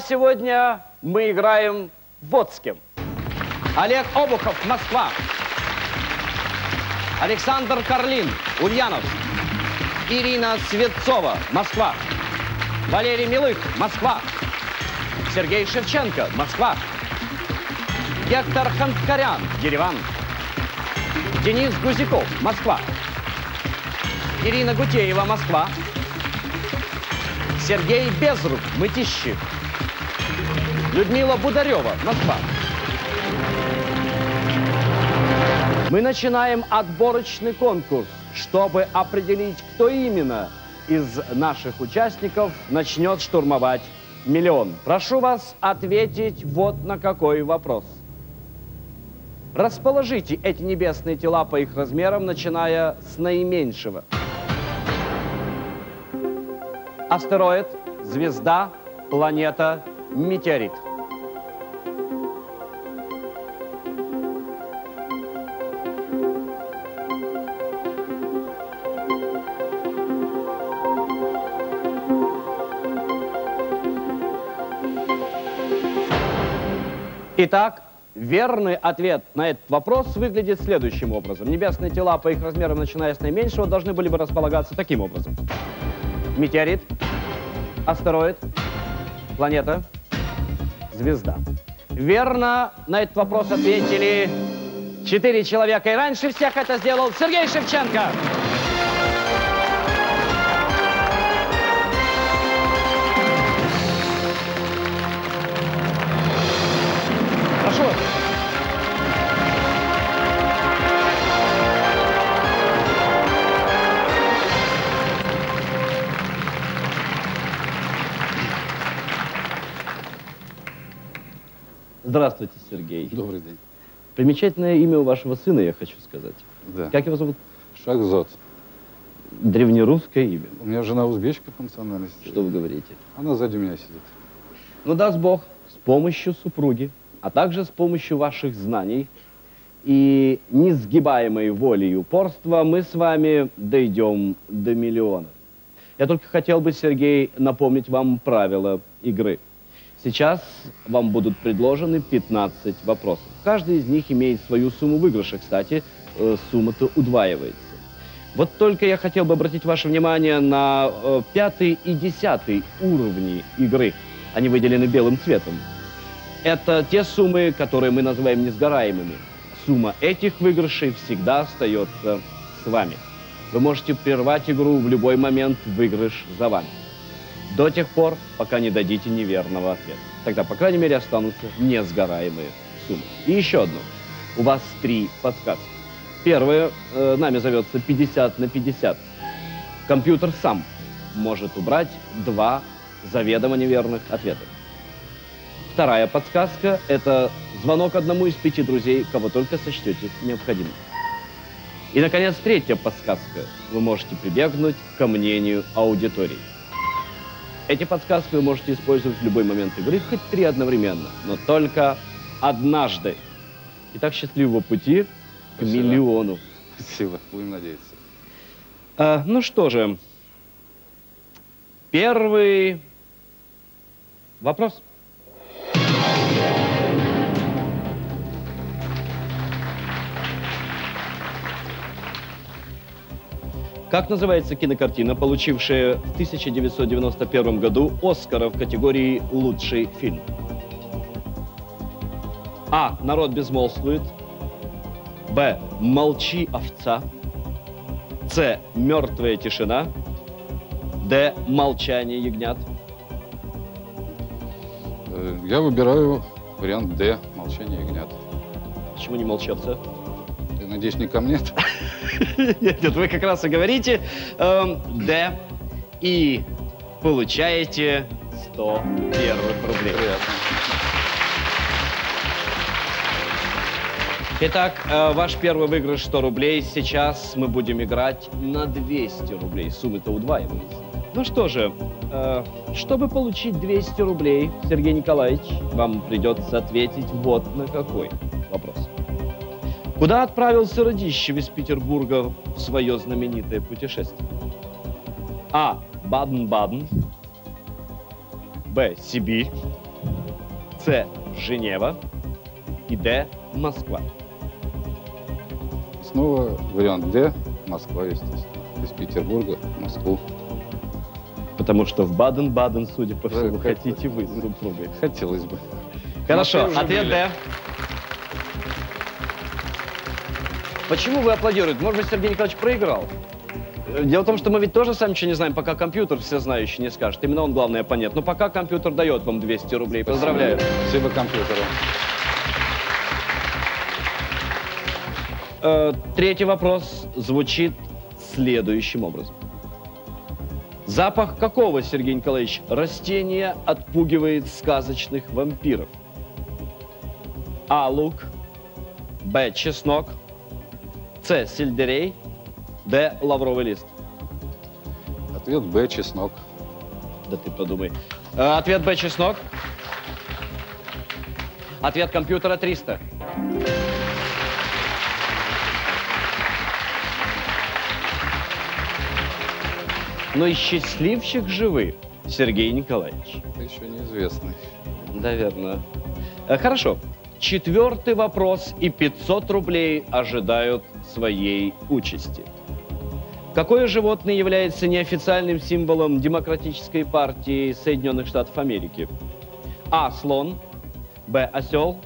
сегодня мы играем вот с кем. Олег Обухов, Москва. Александр Карлин, Ульяновск. Ирина Светцова, Москва. Валерий Милых, Москва. Сергей Шевченко, Москва. Гектор Ханткарян, Ереван. Денис Гузиков, Москва. Ирина Гутеева, Москва. Сергей Безрук, Мытищи. Людмила Бударева, Москва. Мы начинаем отборочный конкурс, чтобы определить, кто именно из наших участников начнет штурмовать миллион. Прошу вас ответить вот на какой вопрос. Расположите эти небесные тела по их размерам, начиная с наименьшего. Астероид, звезда, планета, метеорит. Итак, верный ответ на этот вопрос выглядит следующим образом. Небесные тела по их размерам, начиная с наименьшего, должны были бы располагаться таким образом. Метеорит, астероид, планета, звезда. Верно на этот вопрос ответили четыре человека. И раньше всех это сделал Сергей Шевченко. Здравствуйте, Сергей. Добрый день. Примечательное имя у вашего сына, я хочу сказать. Да. Как его зовут? Шахзот. Древнерусское имя. У меня жена узбечка по национальности. Что вы говорите? Она сзади меня сидит. Ну, даст Бог, с помощью супруги, а также с помощью ваших знаний и несгибаемой воли и упорства мы с вами дойдем до миллиона. Я только хотел бы, Сергей, напомнить вам правила игры. Сейчас вам будут предложены 15 вопросов. Каждый из них имеет свою сумму выигрыша. Кстати, э, сумма-то удваивается. Вот только я хотел бы обратить ваше внимание на э, пятый и десятый уровни игры. Они выделены белым цветом. Это те суммы, которые мы называем несгораемыми. Сумма этих выигрышей всегда остается с вами. Вы можете прервать игру в любой момент, выигрыш за вами. До тех пор, пока не дадите неверного ответа. Тогда, по крайней мере, останутся несгораемые суммы. И еще одно. У вас три подсказки. Первая э, нами зовется 50 на 50. Компьютер сам может убрать два заведомо неверных ответа. Вторая подсказка – это звонок одному из пяти друзей, кого только сочтете необходимым. И, наконец, третья подсказка. Вы можете прибегнуть ко мнению аудитории. Эти подсказки вы можете использовать в любой момент игры, хоть три одновременно, но только однажды. Итак, счастливого пути к Спасибо. миллиону. Спасибо. Будем надеяться. А, ну что же, первый вопрос. Как называется кинокартина, получившая в 1991 году Оскара в категории «Лучший фильм»? А. Народ безмолвствует. Б. Молчи, овца. С. Мертвая тишина. Д. Молчание ягнят. Э, Я выбираю вариант Д. Молчание ягнят. Почему не молчавца? Я надеюсь, не ко мне? Нет, нет, вы как раз и говорите Д. И получаете 100 первых рублей. Приятно. Итак, э, ваш первый выигрыш 100 рублей. Сейчас мы будем играть на 200 рублей. Суммы-то удваиваются. Ну что же, э, чтобы получить 200 рублей, Сергей Николаевич, вам придется ответить вот на какой вопрос. Куда отправился Радищев из Петербурга в свое знаменитое путешествие? А. Баден-Баден. Б. Сибирь. С. Женева и Д. Москва. Снова вариант Д. Москва, естественно. Из Петербурга в Москву. Потому что в Баден-Баден, судя по всему, хотите вы с супругой. Хотелось бы. Хорошо, ответ. Д. Почему вы аплодируете? Может быть, Сергей Николаевич проиграл? Дело в том, что мы ведь тоже сами ничего не знаем, пока компьютер всезнающий не скажет. Именно он главный оппонент. Но пока компьютер дает вам 200 рублей. Поздравляю. Спасибо компьютеру. Э, Третий вопрос звучит следующим образом. Запах какого, Сергей Николаевич, растения отпугивает сказочных вампиров? А. Лук. Б. Чеснок. С. Сельдерей. Д. Лавровый лист. Ответ Б. Чеснок. Да ты подумай. Э, Ответ Б. Чеснок. Ответ компьютера 300. Ну и счастливчик же вы, Сергей Николаевич. Это еще неизвестный. Наверное. Э, Хорошо. Четвертый вопрос и 500 рублей ожидают своей участи. Какое животное является неофициальным символом Демократической партии Соединенных Штатов Америки? А. Слон. Б. Осел.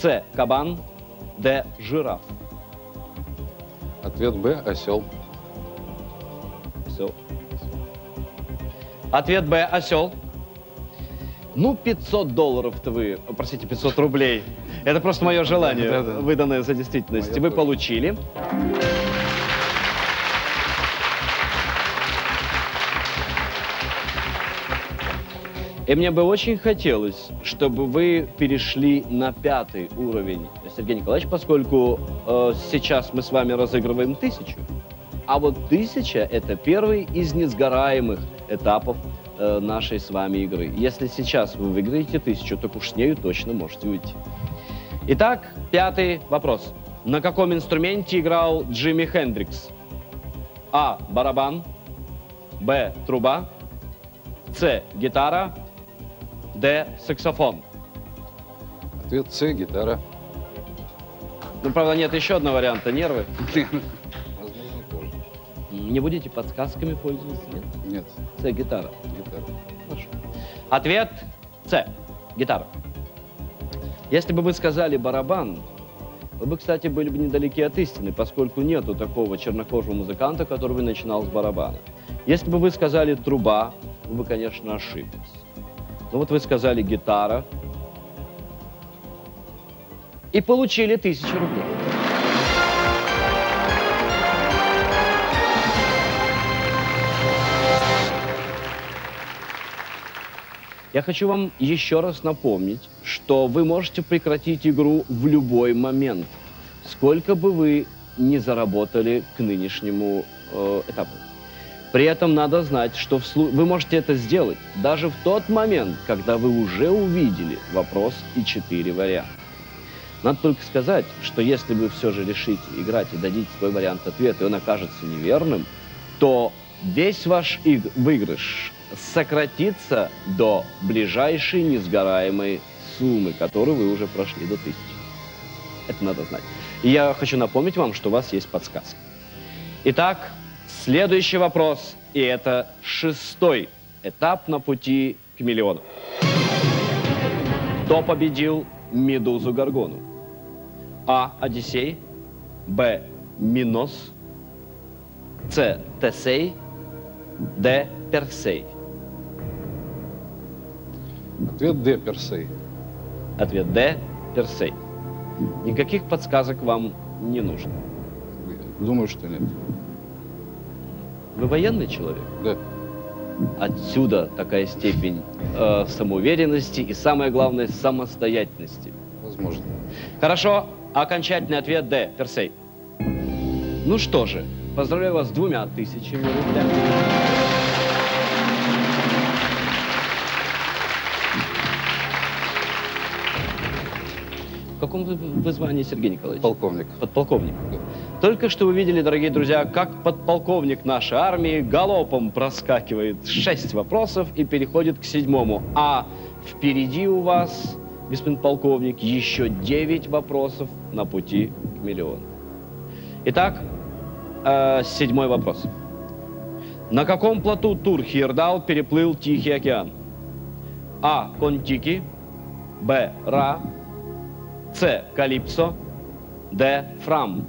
С. Кабан. Д. Жираф. Ответ Б. Осел. Осел. Ответ Б. Осел. Ну, 500 долларов-то вы, простите, 500 рублей. Это просто мое желание, выданное за действительность. Мое Вы тоже. получили. И мне бы очень хотелось, чтобы вы перешли на пятый уровень, Сергей Николаевич, поскольку э, сейчас мы с вами разыгрываем тысячу. А вот тысяча – это первый из несгораемых этапов э, нашей с вами игры. Если сейчас вы выиграете тысячу, то уж с нею точно можете уйти. Итак, пятый вопрос. На каком инструменте играл Джимми Хендрикс? А. Барабан. Б. Труба. С. Гитара. Д. Саксофон. Ответ С. Гитара. Ну, правда, нет еще одного варианта. Нервы. Возможно, тоже. Не будете подсказками пользоваться? Нет. Нет, С. Гитара. гитара. Хорошо. Ответ С. Гитара. Если бы вы сказали барабан, вы бы, кстати, были бы недалеки от истины, поскольку нету такого чернокожего музыканта, который бы начинал с барабана. Если бы вы сказали труба, вы бы, конечно, ошиблись. Но вот вы сказали гитара и получили тысячу рублей. Я хочу вам еще раз напомнить, что вы можете прекратить игру в любой момент, сколько бы вы не заработали к нынешнему э, этапу. При этом надо знать, что в слу- вы можете это сделать даже в тот момент, когда вы уже увидели вопрос и четыре варианта. Надо только сказать, что если вы все же решите играть и дадите свой вариант ответа, и он окажется неверным, то весь ваш иг- выигрыш сократится до ближайшей несгораемой суммы, которую вы уже прошли до тысячи. Это надо знать. И я хочу напомнить вам, что у вас есть подсказка. Итак, следующий вопрос, и это шестой этап на пути к миллиону. Кто победил Медузу Гаргону? А. Одиссей. Б. Минос. С. Тесей. Д. Персей. Ответ Д. Персей. Ответ Д. Персей. Никаких подсказок вам не нужно. Думаю, что нет. Вы военный человек? Да. Отсюда такая степень э, самоуверенности и, самое главное, самостоятельности. Возможно. Хорошо, окончательный ответ Д. Персей. Ну что же, поздравляю вас с двумя тысячами рублями. В каком вы, звании, Сергей Николаевич? Полковник. Подполковник. Только что вы видели, дорогие друзья, как подполковник нашей армии галопом проскакивает шесть вопросов и переходит к седьмому. А впереди у вас господин полковник, еще 9 вопросов на пути к миллиону. Итак, э, седьмой вопрос. На каком плоту Тур Хирдал переплыл Тихий океан? А. Контики. Б. Ра. С. Калипсо. Д. Фрам.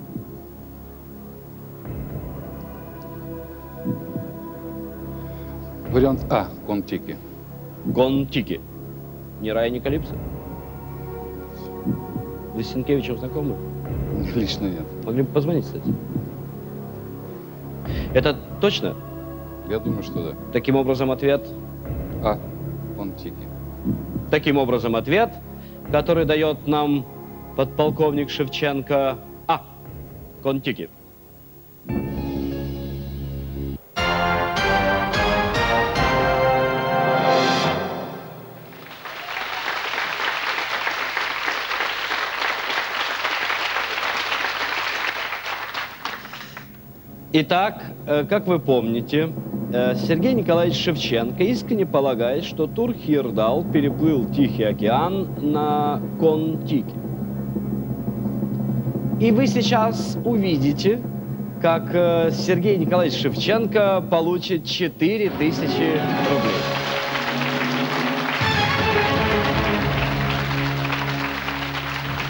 Вариант А. Гонтики. Ни Ра и ни Калипсо? Вы с Сенкевичем знакомы? Лично нет. Могли бы позвонить, кстати. Это точно? Я думаю, что да. Таким образом, ответ А. Контики. Таким образом, ответ, который дает нам подполковник Шевченко А. Контики. Итак, э, как вы помните, э, Сергей Николаевич Шевченко искренне полагает, что Тур Хирдал переплыл Тихий океан на Контике. И вы сейчас увидите, как э, Сергей Николаевич Шевченко получит 4000 рублей.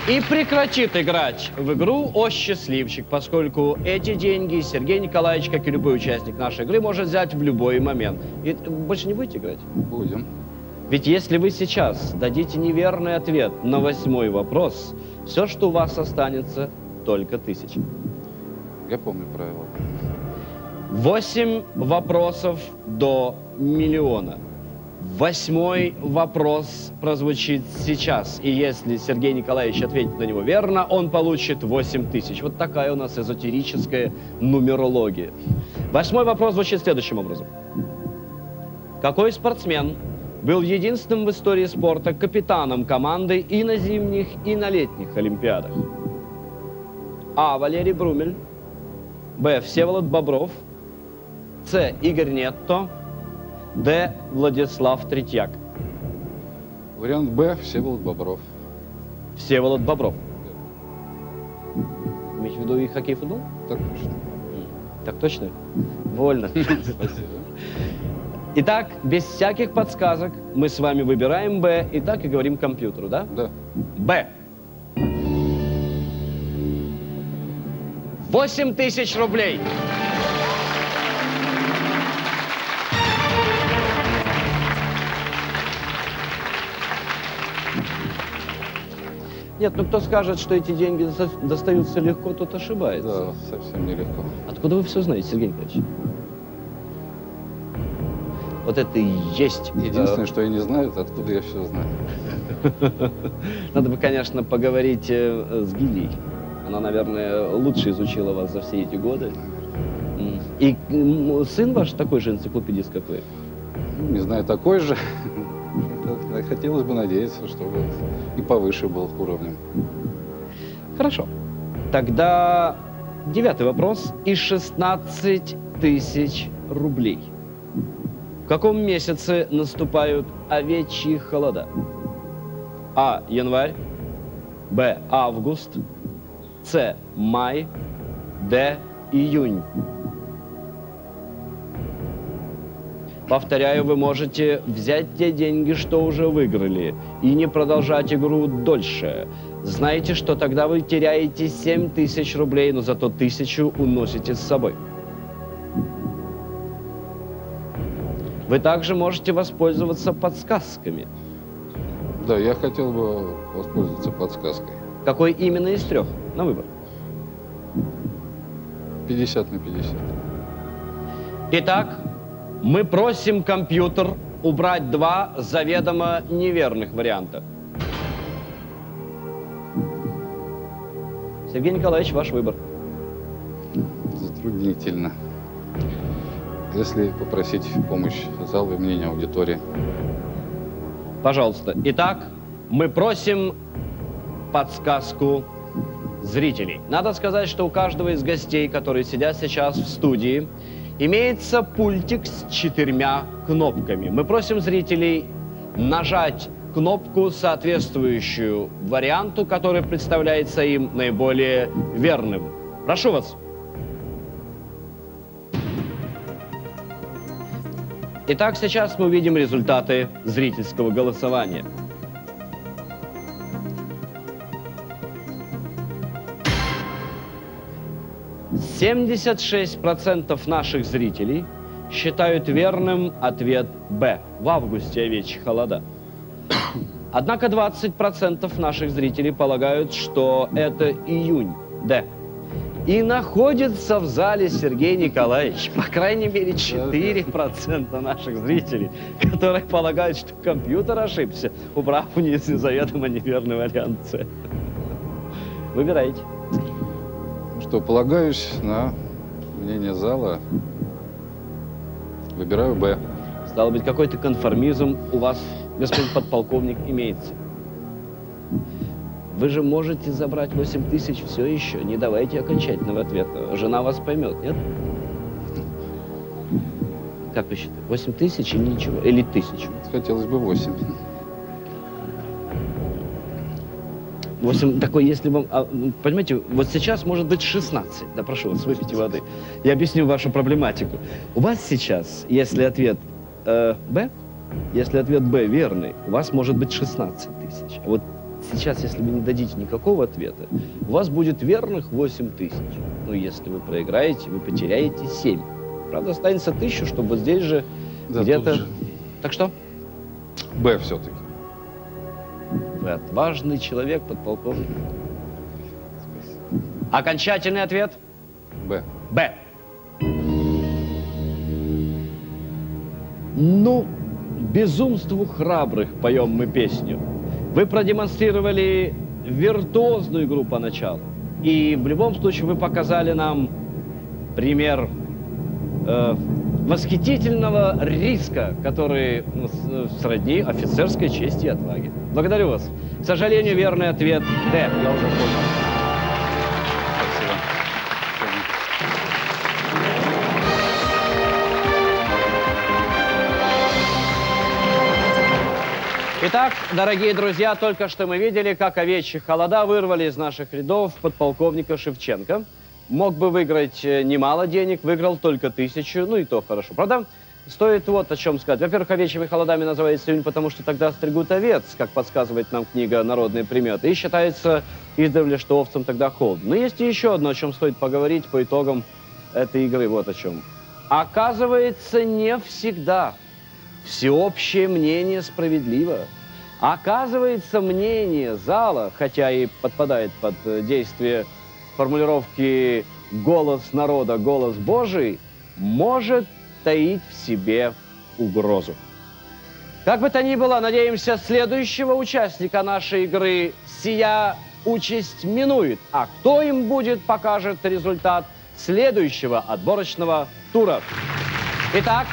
И прекратит играть в игру «О счастливчик», поскольку эти деньги Сергей Николаевич, как и любой участник нашей игры, может взять в любой момент. И больше не будете играть? Будем. Ведь если вы сейчас дадите неверный ответ на восьмой вопрос, все, что у вас останется, только тысяча. Я помню правила. Восемь вопросов до миллиона. Восьмой вопрос прозвучит сейчас. И если Сергей Николаевич ответит на него верно, он получит 8 тысяч. Вот такая у нас эзотерическая нумерология. Восьмой вопрос звучит следующим образом. Какой спортсмен был единственным в истории спорта капитаном команды и на зимних, и на летних Олимпиадах? А. Валерий Брумель. Б. Всеволод Бобров. С. Игорь Нетто. Д. Владислав Третьяк. Вариант Б. Всеволод Бобров. Всеволод Бобров. Имеете в виду и хоккей, и футбол? Так точно. Так точно? Вольно. Спасибо. Итак, без всяких подсказок мы с вами выбираем Б и так и говорим компьютеру, да? Да. Б. Восемь тысяч рублей. Нет, ну кто скажет, что эти деньги доста- достаются легко, тот ошибается. Да, совсем нелегко. Откуда вы все знаете, Сергей Николаевич? Вот это и есть. Единственное, что я не знаю, это откуда я все знаю. э, Надо бы, конечно, поговорить э, с Гилей. Она, наверное, лучше изучила вас за все эти годы. И сын ваш такой же энциклопедист, как вы? Ну, Не знаю, такой же. Хотелось бы надеяться, чтобы и повыше был уровнем. Хорошо. Тогда девятый вопрос и 16 тысяч рублей. Каком месяце наступают овечьи холода? А. Январь. Б. Август. С. Май. Д. Июнь. Повторяю, вы можете взять те деньги, что уже выиграли, и не продолжать игру дольше. Знаете, что тогда вы теряете 7 тысяч рублей, но зато тысячу уносите с собой. Вы также можете воспользоваться подсказками. Да, я хотел бы воспользоваться подсказкой. Какой именно из трех? На выбор. 50 на 50. Итак, мы просим компьютер убрать два заведомо неверных варианта. Сергей Николаевич, ваш выбор. Затруднительно. Если попросить помощь зала и мнения аудитории. Пожалуйста. Итак, мы просим подсказку зрителей. Надо сказать, что у каждого из гостей, которые сидят сейчас в студии, имеется пультик с четырьмя кнопками. Мы просим зрителей нажать кнопку, соответствующую варианту, который представляется им наиболее верным. Прошу вас. Итак, сейчас мы увидим результаты зрительского голосования. Семьдесят шесть процентов наших зрителей считают верным ответ «Б» в августе овечьи холода. Однако 20% наших зрителей полагают, что это июнь, «Д». И находится в зале Сергей Николаевич, по крайней мере, 4% наших зрителей, которые полагают, что компьютер ошибся, убрав вниз заведомо неверный вариант «С». Выбирайте. Ну Что, полагаюсь на мнение зала, выбираю Б. Стало быть, какой-то конформизм у вас, господин подполковник, имеется. Вы же можете забрать 8 тысяч все еще. Не давайте окончательного ответа. Жена вас поймет, нет? Как вы считаете? 8 тысяч и ничего? Или тысячу? Хотелось бы 8. 8, такой, если вам, а, понимаете, вот сейчас может быть 16. Да, прошу вас, выпейте воды. Я объясню вашу проблематику. У вас сейчас, если ответ э, Б, если ответ Б верный, у вас может быть 16 тысяч. А вот сейчас, если вы не дадите никакого ответа, у вас будет верных 8 тысяч. Ну, если вы проиграете, вы потеряете 7. Правда, останется тысячу, чтобы вот здесь же Да, где-то... Так что? Б все-таки. Вы отважный человек, подполковник. Окончательный ответ? Б. Б. Ну, безумству храбрых поем мы песню. Вы продемонстрировали виртуозную игру поначалу. И в любом случае вы показали нам пример э, восхитительного риска, который ну, с- сродни офицерской чести и отваге. Благодарю вас. К сожалению, верный ответ Д. Я уже понял. Итак, дорогие друзья, только что мы видели, как овечьи холода вырвали из наших рядов подполковника Шевченко. Мог бы выиграть э, немало денег, выиграл только тысячу, ну и то хорошо. Правда, стоит вот о чем сказать. Во-первых, овечьими холодами называется июнь, потому что тогда стригут овец, как подсказывает нам книга «Народные приметы». И считается издревле, что овцам тогда холодно. Но есть и еще одно, о чем стоит поговорить по итогам этой игры. Вот о чем. Оказывается, не всегда всеобщее мнение справедливо. Оказывается, мнение зала, хотя и подпадает под э, действие формулировки «голос народа, голос Божий», может таить в себе угрозу. Как бы то ни было, надеемся, следующего участника нашей игры сия участь минует. А кто им будет, покажет результат следующего отборочного тура. Итак,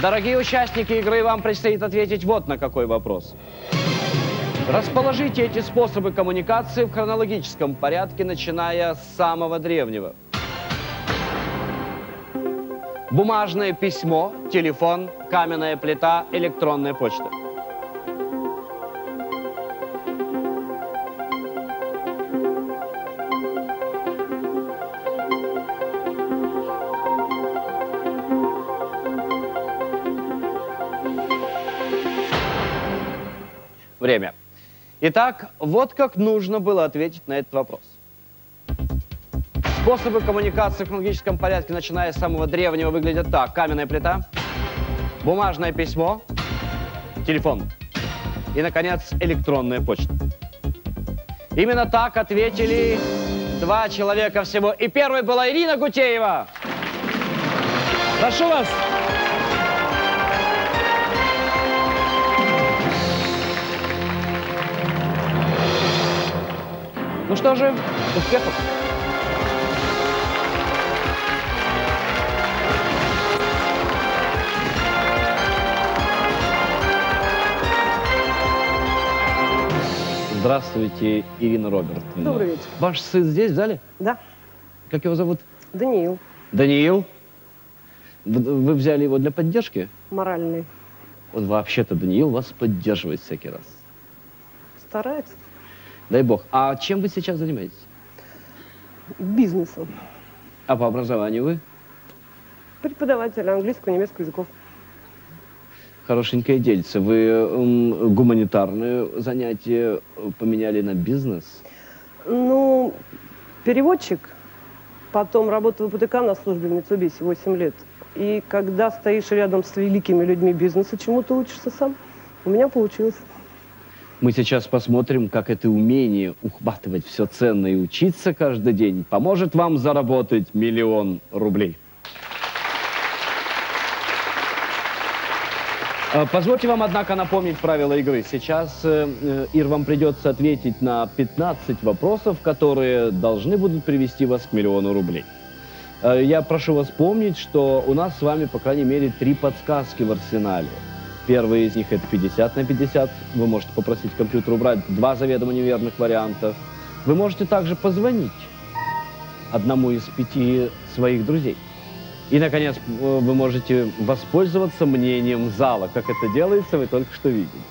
Дорогие участники игры, вам предстоит ответить вот на какой вопрос. Расположите эти способы коммуникации в хронологическом порядке, начиная с самого древнего. Бумажное письмо, телефон, каменная плита, электронная почта. Время. Итак, вот как нужно было ответить на этот вопрос. Способы коммуникации в хронологическом порядке, начиная с самого древнего, выглядят так. Каменная плита, бумажное письмо, телефон и, наконец, электронная почта. Именно так ответили два человека всего. И первой была Ирина Гутеева. Прошу вас. Ну что же, успехов. Здравствуйте, Ирина Робертовна. Добрый вечер. Ваш сын здесь, в зале? Да, Как его зовут? Даниил, Даниил. Вы вы взяли его для поддержки? моральный. Вот вообще-то Даниил вас поддерживает всякий раз. Старается. Дай бог. А чем вы сейчас занимаетесь? Бизнесом. А по образованию вы? Преподаватель английского и немецкого языков. Хорошенькое дельце. Вы м, гуманитарные занятия э, поменяли на бизнес? Ну, переводчик, потом работал в ВПТК на службе в Митсубиси 8 лет. И когда стоишь рядом с великими людьми бизнеса, чему-то учишься сам. У меня получилось. Мы сейчас посмотрим, как это умение ухватывать все ценное и учиться каждый день поможет вам заработать миллион рублей. Э, Позвольте вам, однако, напомнить правила игры. Сейчас, э, э, Ир, вам придется ответить на 15 вопросов, которые должны будут привести вас к миллиону рублей. Э, Я прошу вас помнить, что у нас с вами, по крайней мере, три подсказки в арсенале. Первый из них это 50 на 50. Вы можете попросить компьютер убрать два заведомо неверных варианта. Вы можете также позвонить одному из пяти своих друзей. И, наконец, э, вы можете воспользоваться мнением зала. Как это делается, вы только что видели.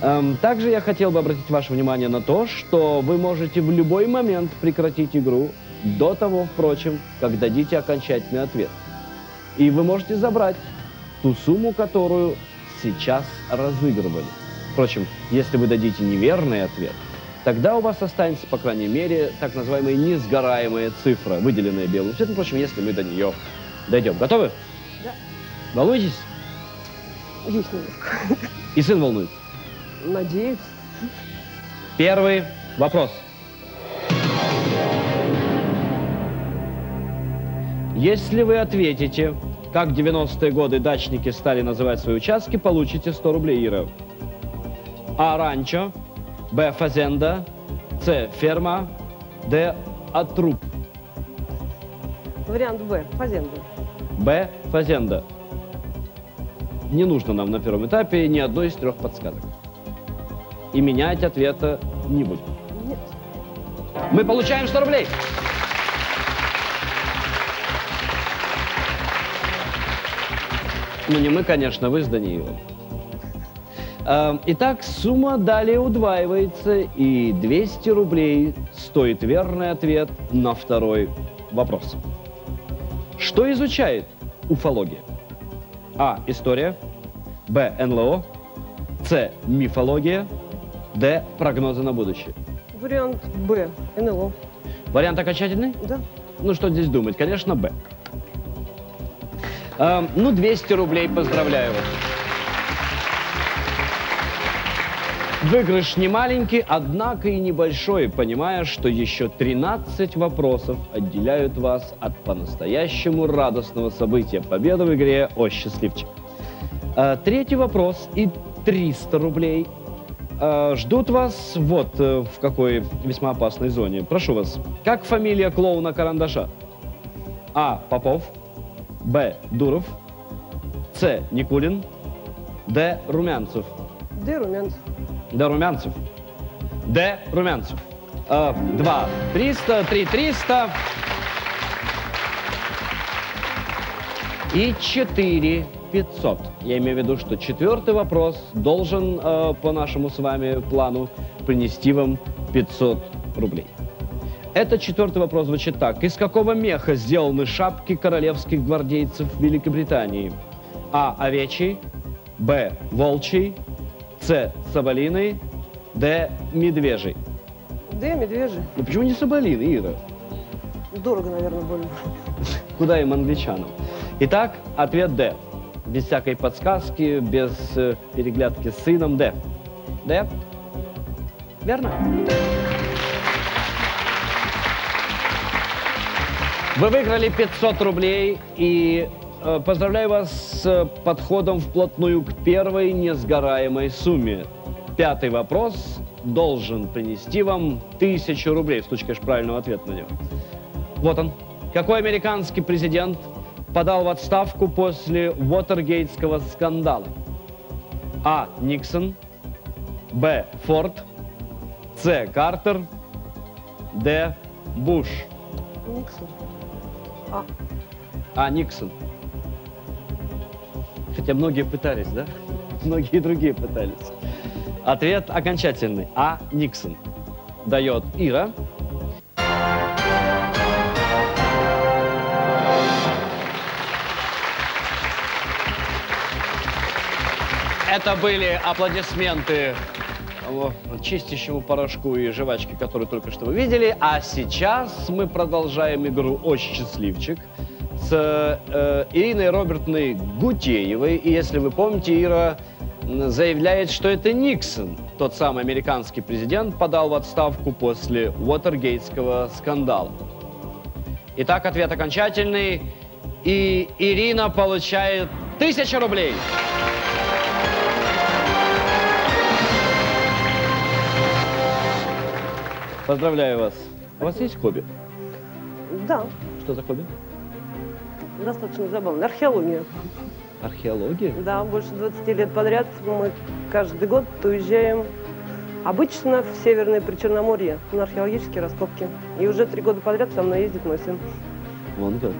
Эм, Также я хотел бы обратить ваше внимание на то, что вы можете в любой момент прекратить игру до того, впрочем, как дадите окончательный ответ. И вы можете забрать ту сумму, которую сейчас разыгрывали. Впрочем, если вы дадите неверный ответ, тогда у вас останется, по крайней мере, так называемая несгораемая цифра, выделенная белым цветом. Впрочем, если мы до нее дойдем. Готовы? Да. Волнуетесь? Есть немножко. И сын волнуется. Надеюсь. Первый вопрос. Если вы ответите, как в 90-е годы дачники стали называть свои участки, получите 100 рублей, Ира. А. Ранчо. Б. Фазенда. С. Ферма. Д. Отруб. Вариант Б. Фазенда. Б. Фазенда. Не нужно нам на первом этапе ни одной из трех подсказок. И менять ответа не будем. Нет. Мы получаем 100 рублей. Ну, не мы, конечно, вы с Даниилом. Эм, Итак, сумма далее удваивается, и 200 рублей стоит верный ответ на второй вопрос. Что изучает уфология? А. История. Б. НЛО. С. Мифология. Д. Прогнозы на будущее. Вариант Б. НЛО. Вариант окончательный? Да. Ну, что здесь думать? Конечно, Б. Эм, ну, 200 рублей, поздравляю вас. Выигрыш не маленький, однако и небольшой, понимая, что еще 13 вопросов отделяют вас от по-настоящему радостного события победы в игре «О, счастливчик». Э, Третий вопрос и 300 рублей э, ждут вас вот э, в какой весьма опасной зоне. Прошу вас, как фамилия клоуна Карандаша? А. Попов. Б. Дуров. С. Никулин. Д. Румянцев. Д. Румянцев. Д. Румянцев. Д. Румянцев. Э, Два. Триста. Три. Триста. И четыре. 500. Я имею в виду, что четвертый вопрос должен э, по нашему с вами плану принести вам 500 рублей. Этот четвертый вопрос звучит так. Из какого меха сделаны шапки королевских гвардейцев Великобритании? А. Овечий. Б. Волчий. С. Соболиный. Д. Медвежий. Д. Медвежий. Ну почему не Соболиный, Ира? Дорого, наверное, больно. Куда им англичанам? Итак, ответ Д. Без всякой подсказки, без э, переглядки с сыном Д. Д? Верно? Вы выиграли 500 рублей и э, поздравляю вас с э, подходом вплотную к первой несгораемой сумме. Пятый вопрос должен принести вам 1000 рублей, в случае, конечно, правильного ответа на него. Вот он. Какой американский президент подал в отставку после Уотергейтского скандала? А. Никсон. Б. Форд. С. Картер. Д. Буш. Никсон. А. А. Никсон. Хотя многие пытались, да? многие другие пытались. Ответ окончательный. А. Никсон. Дает Ира. Это были аплодисменты чистящему порошку и жвачке, которую только что вы видели. А сейчас мы продолжаем игру «О счастливчик» с э, Ириной Робертной Гутеевой. И если вы помните, Ира заявляет, что это Никсон, тот самый американский президент, подал в отставку после Уотергейтского скандала. Итак, ответ окончательный. И Ирина получает тысячу рублей. Поздравляю вас. У вас есть хобби? Да, Что за хобби? достаточно забавно. Археология. Археология? Да, больше 20 лет подряд мы каждый год уезжаем обычно в Северное Причерноморье на археологические раскопки. И уже три года подряд со мной ездит мой сын. Вон как.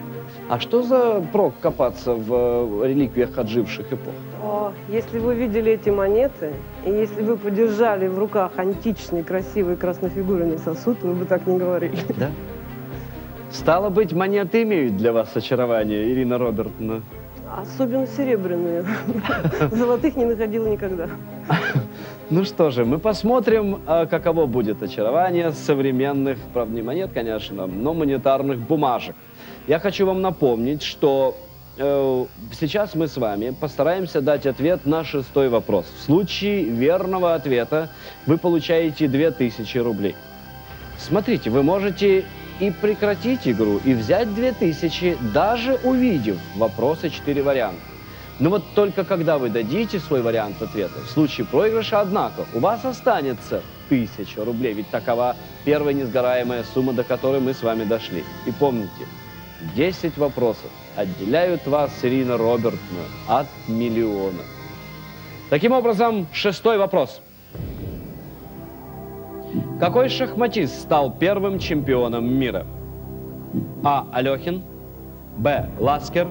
А что за прок копаться в э, реликвиях отживших эпох? О, если вы видели эти монеты, и если бы подержали в руках античный красивый краснофигурный сосуд, вы бы так не говорили. Да? Стало быть, монеты имеют для вас очарование, Ирина Робертовна. Особенно серебряные. Золотых не находила никогда. Ну что же, мы посмотрим, а, каково будет очарование современных, правда не монет, конечно, но монетарных бумажек. Я хочу вам напомнить, что э, сейчас мы с вами постараемся дать ответ на шестой вопрос. В случае верного ответа вы получаете 2000 рублей. Смотрите, вы можете и прекратить игру, и взять 2000, даже увидев вопросы 4 варианта. Но вот только когда вы дадите свой вариант ответа, в случае проигрыша, однако, у вас останется 1000 рублей, ведь такова первая несгораемая сумма, до которой мы с вами дошли. И помните, 10 вопросов отделяют вас, Ирина Робертовна, от миллиона. Таким образом, шестой вопрос. Какой шахматист стал первым чемпионом мира? А. Алехин, Б. Ласкер,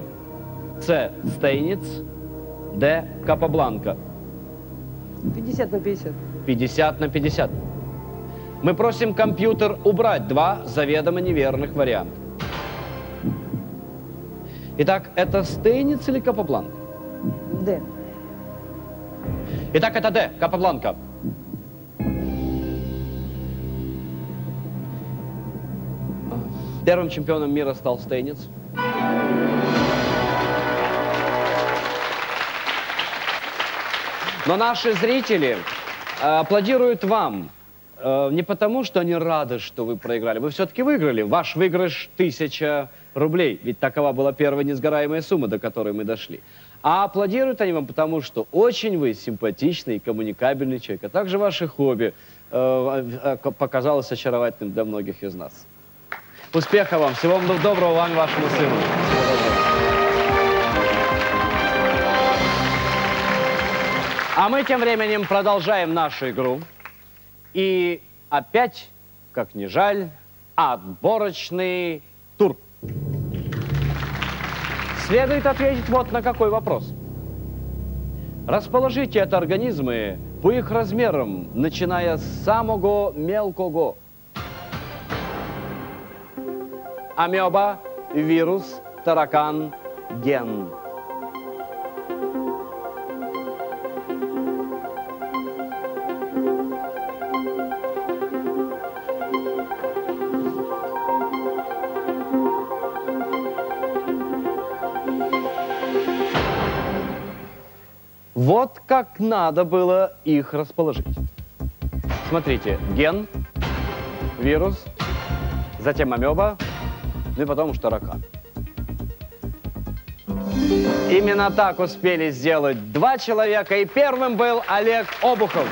С. Стейниц, Д. Капабланка. 50 на 50. 50 на 50. Мы просим компьютер убрать два заведомо неверных варианта. Итак, это Стейниц или Капабланка? Д. Итак, это Д. Капабланка. Первым чемпионом мира стал Стейниц. Но наши зрители э, аплодируют вам э, не потому, что они рады, что вы проиграли. Вы все-таки выиграли. Ваш выигрыш тысяча рублей. Ведь такова была первая несгораемая сумма, до которой мы дошли. А аплодируют они вам потому, что очень вы симпатичный и коммуникабельный человек. А также ваше хобби э, э, показалось очаровательным для многих из нас. Успеха вам, всего вам доброго вам и вашему сыну. А мы тем временем продолжаем нашу игру. И опять, как ни жаль, отборочный. Следует ответить вот на какой вопрос. Расположите это организмы по их размерам, начиная с самого мелкого. Амеба, вирус, таракан, ген. Вот как надо было их расположить. Смотрите, ген, вирус, затем амеба, ну и потом уж таракан. Именно так успели сделать два человека, и первым был Олег Обухов.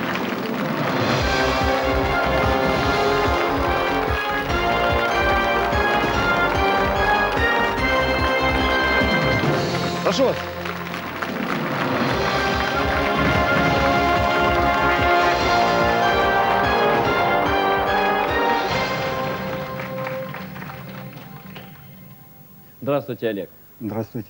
Прошу вас. Здравствуйте, Олег. Здравствуйте.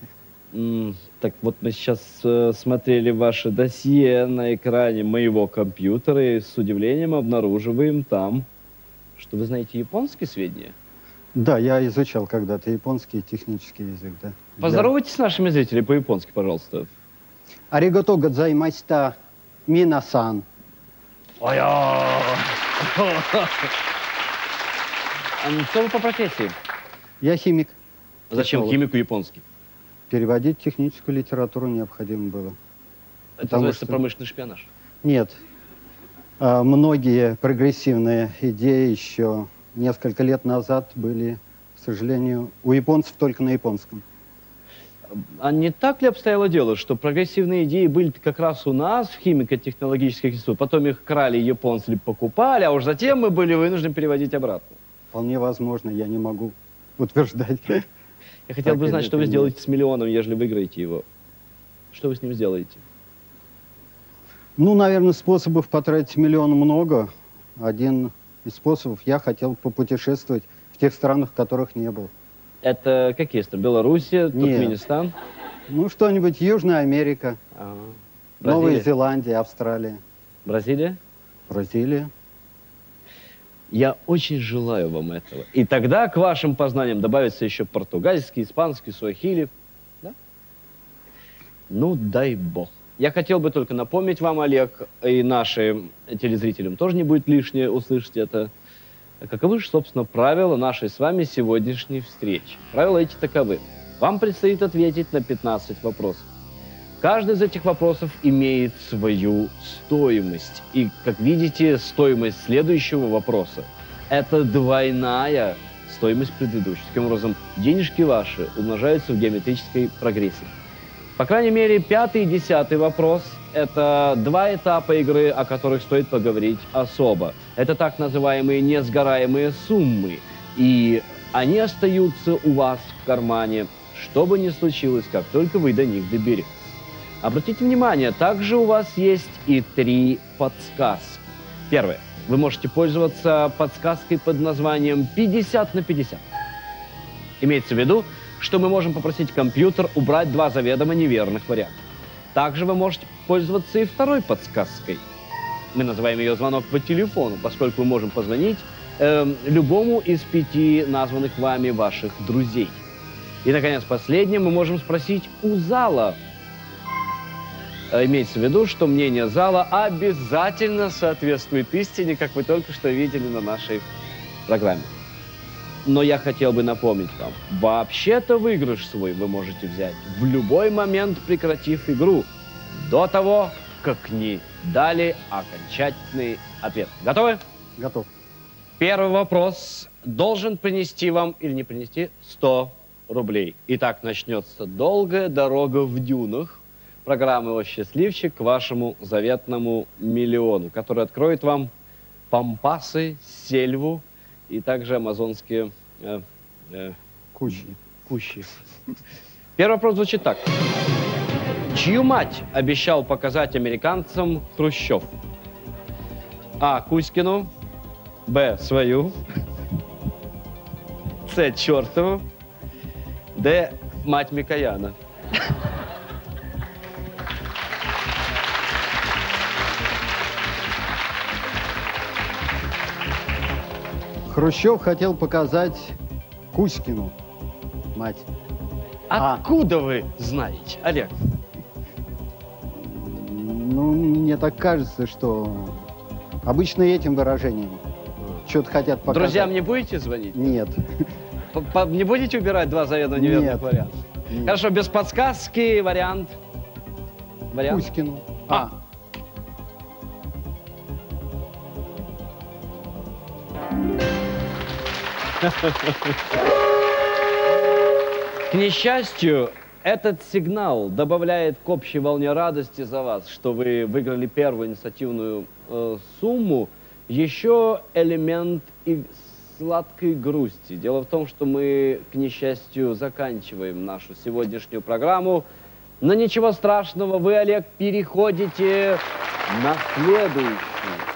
Так вот мы сейчас э, смотрели ваше досье на экране моего компьютера и с удивлением обнаруживаем там, что вы знаете японский сведения. Да, я изучал когда-то японский технический язык, да. Поздоровайтесь с нашими зрителями по-японски, пожалуйста. Аригото гадзаймаста минасан. Ой, ну, Что вы по профессии? Я химик. Зачем Технолог. химику японский? Переводить техническую литературу необходимо было. Это Потому называется что- промышленный шпионаж. Нет. А, Многие прогрессивные идеи еще несколько лет назад были, к сожалению, у японцев только на японском. А не так ли обстояло дело, что прогрессивные идеи были как раз у нас в химико-технологических институтах, потом их крали японцы покупали, а уж затем мы были вынуждены переводить обратно? Вполне возможно, я не могу утверждать. Я хотел Так бы знать, что вы сделаете с миллионом, ежели выиграете его. Что вы с ним сделаете? Ну, наверное, способов потратить миллион много. Один из способов я хотел попутешествовать в тех странах, в которых не был. Это какие страны? Белоруссия, Нет. Туркменистан? Ну, что-нибудь Южная Америка, А, Новая Бразилия? Зеландия, Австралия, Бразилия? Бразилия. Я очень желаю вам этого. И тогда к вашим познаниям добавится еще португальский, испанский, суахили. Да? Ну, дай бог. Я хотел бы только напомнить вам, Олег, и нашим телезрителям тоже не будет лишнее услышать это. Каковы же, собственно, правила нашей с вами сегодняшней встречи? Правила эти таковы. Вам предстоит ответить на 15 вопросов. Каждый из этих вопросов имеет свою стоимость. И, как видите, стоимость следующего вопроса – это двойная стоимость предыдущей. Таким образом, денежки ваши умножаются в геометрической прогрессии. По крайней мере, пятый и десятый вопрос – это два этапа игры, о которых стоит поговорить особо. Это так называемые несгораемые суммы. И они остаются у вас в кармане, что бы ни случилось, как только вы до них доберетесь. Обратите внимание, также у вас есть и три подсказки. Первое. Вы можете пользоваться подсказкой под названием 50 на 50. Имеется в виду, что мы можем попросить компьютер убрать два заведомо неверных варианта. Также вы можете пользоваться и второй подсказкой. Мы называем ее звонок по телефону, поскольку мы можем позвонить эм, любому из пяти названных вами ваших друзей. И, наконец, последнее, мы можем спросить у зала. Э, Имеется в виду, что мнение зала обязательно соответствует истине, как вы только что видели на нашей программе. Но я хотел бы напомнить вам, вообще-то выигрыш свой вы можете взять в любой момент, прекратив игру, до того, как не дали окончательный ответ. Готовы? Готов. Первый вопрос должен принести вам или не принести 100 рублей. Итак, начнется долгая дорога в дюнах программы «О счастливчик» к вашему заветному миллиону, который откроет вам пампасы, сельву и также амазонские э, э, Кучи. кущи. Первый вопрос звучит так. Чью мать обещал показать американцам Хрущев? А. Кузькину. Б. Свою. С. Чертову. Д. Мать Микояна. Хрущев хотел показать Кузькину, мать. А. Откуда вы знаете, Олег? Ну, мне так кажется, что обычно этим выражением что-то хотят показать. Друзьям не будете звонить? Нет. П- по- Не будете убирать два заведомо неверных Нет. варианта? нет. Хорошо, без подсказки вариант. Вариант. Кузькину. А. К несчастью, этот сигнал добавляет к общей волне радости за вас, что вы выиграли первую инициативную э, сумму, еще элемент и сладкой грусти. Дело в том, что мы, к несчастью, заканчиваем нашу сегодняшнюю программу. Но ничего страшного, вы, Олег, переходите на следующую